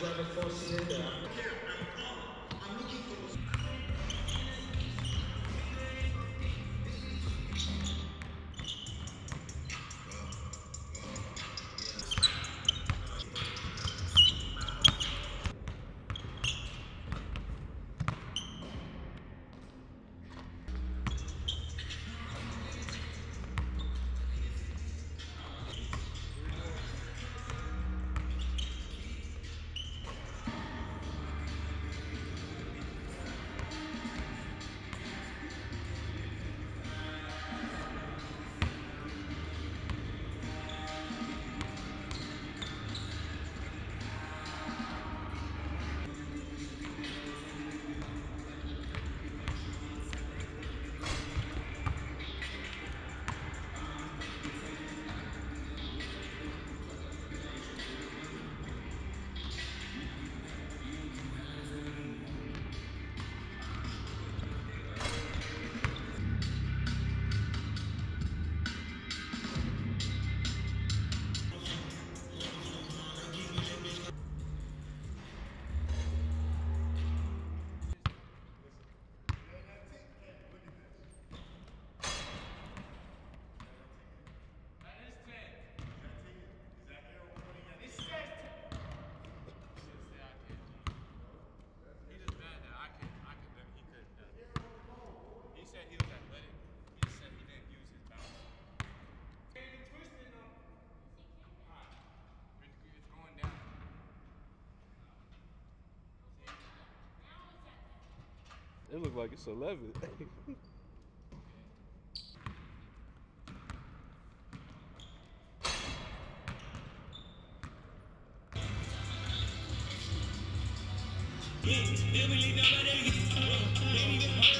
Driver 4 Sierra. It look like it's 11.